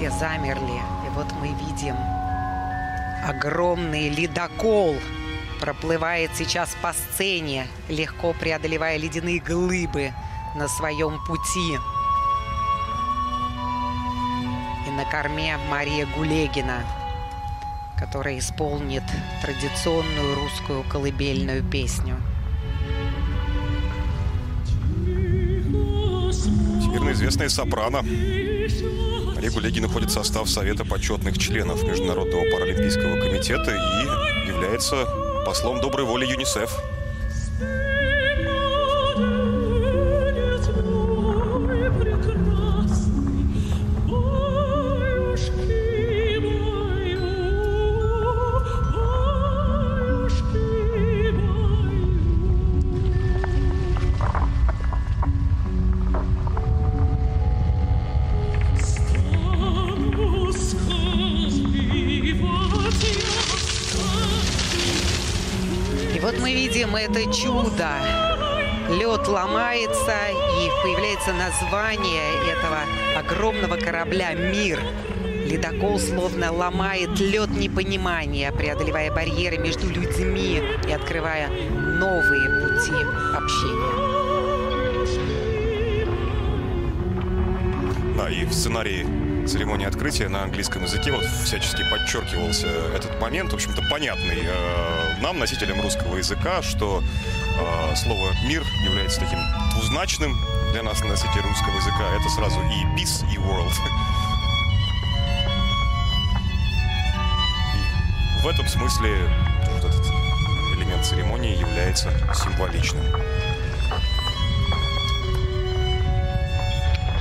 все замерли. И вот мы видим огромный ледокол проплывает сейчас по сцене, легко преодолевая ледяные глыбы на своем пути. И на корме Мария Гулегина, которая исполнит традиционную русскую колыбельную песню. Всемирно известная сопрано. Мария Гулегина входит в состав Совета почетных членов Международного паралимпийского комитета и является послом доброй воли ЮНИСЕФ. Это чудо. Лед ломается, и появляется название этого огромного корабля «Мир». Ледокол словно ломает лед непонимания, преодолевая барьеры между людьми и открывая новые пути общения. Да, и в сценарии церемонии открытия на английском языке вот всячески подчеркивался этот момент, в общем-то, понятный э, нам, носителям русского языка, что э, слово «мир» является таким двузначным для нас, носителей русского языка. Это сразу и peace, и world. И в этом смысле вот этот элемент церемонии является символичным.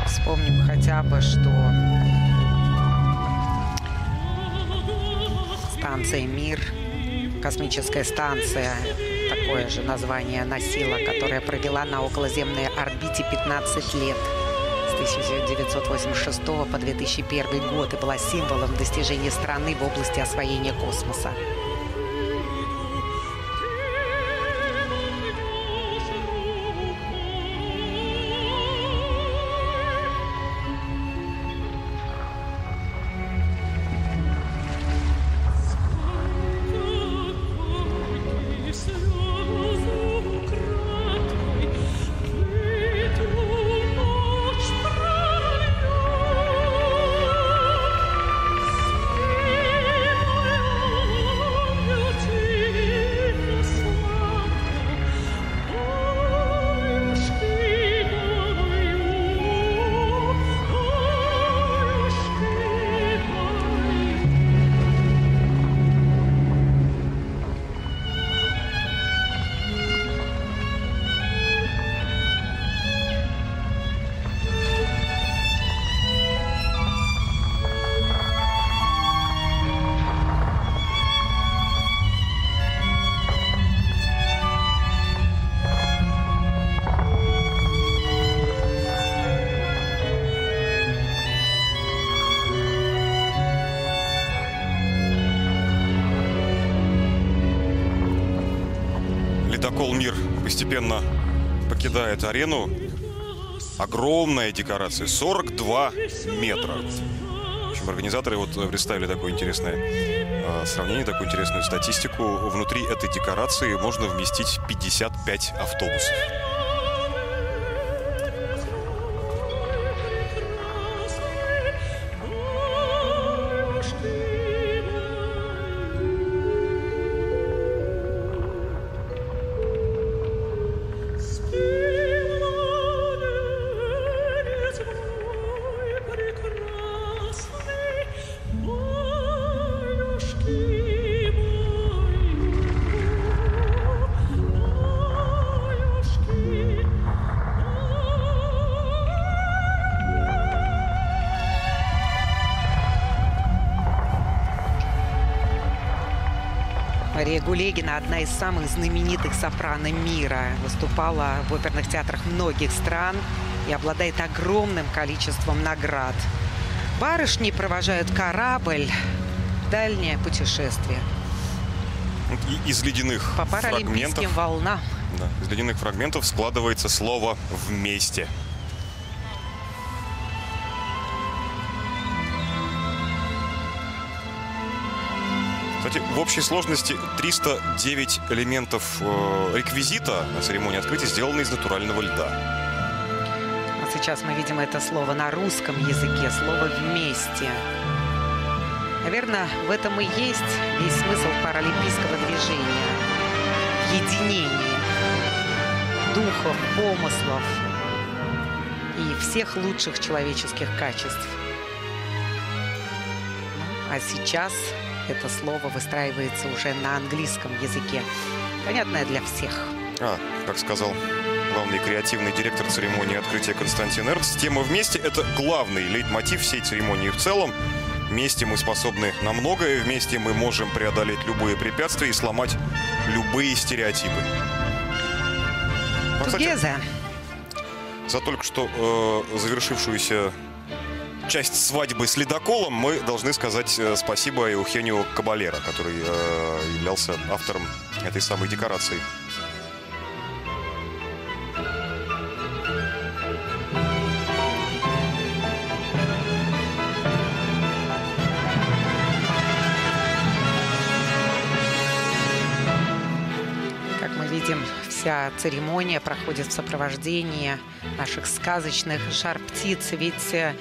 Вспомним хотя бы, что станция «Мир», космическая станция, такое же название носила, которая провела на околоземной орбите 15 лет с 1986 по 2001 год и была символом достижения страны в области освоения космоса. Постепенно покидает арену. Огромная декорация, 42 метра. В общем, организаторы вот представили такое интересное э, сравнение, такую интересную статистику. Внутри этой декорации можно вместить 55 автобусов. Мария Гулегина, одна из самых знаменитых сопрано мира, выступала в оперных театрах многих стран и обладает огромным количеством наград. Барышни провожают корабль в дальнее путешествие. Из ледяных По фрагментов, волнам. Да, из ледяных фрагментов складывается слово «вместе». Кстати, в общей сложности 309 элементов э, реквизита на церемонии открытия сделаны из натурального льда. А сейчас мы видим это слово на русском языке, слово «вместе». Наверное, в этом и есть весь смысл паралимпийского движения. В единении духов, помыслов и всех лучших человеческих качеств. А сейчас это слово выстраивается уже на английском языке. Понятное для всех. А, как сказал главный креативный директор церемонии открытия Константин Эрнст, тема «Вместе» — это главный лейтмотив всей церемонии в целом. Вместе мы способны на многое, вместе мы можем преодолеть любые препятствия и сломать любые стереотипы. А, кстати, за только что э, завершившуюся часть свадьбы с ледоколом мы должны сказать э, спасибо Евхению Кабалера, который э, являлся автором этой самой декорации. Видим, вся церемония проходит в сопровождении наших сказочных жар-птиц. Ведь э,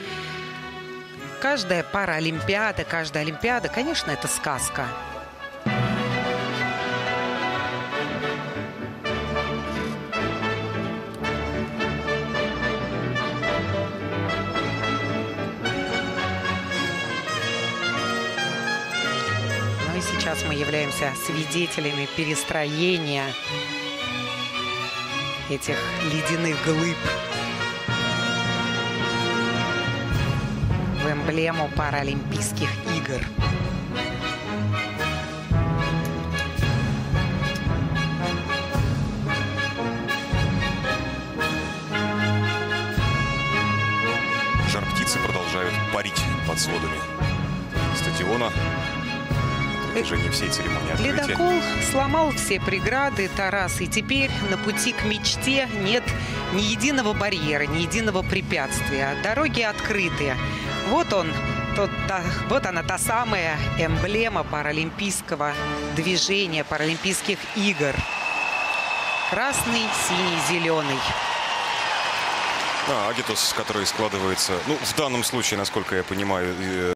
Каждая пара Олимпиада, каждая Олимпиада, конечно, это сказка. Ну и сейчас мы являемся свидетелями перестроения этих ледяных глыб. Эмблему Паралимпийских игр. Жар-птицы продолжают парить под сводами стадиона протяжении всей церемонии открытия. Ледокол сломал все преграды, Тарас, и теперь на пути к мечте нет ни единого барьера, ни единого препятствия. Дороги открыты. Вот он, тот, та, вот она та самая эмблема паралимпийского движения, паралимпийских игр. Красный, синий, зеленый. А, агитус, который складывается, ну, в данном случае, насколько я понимаю,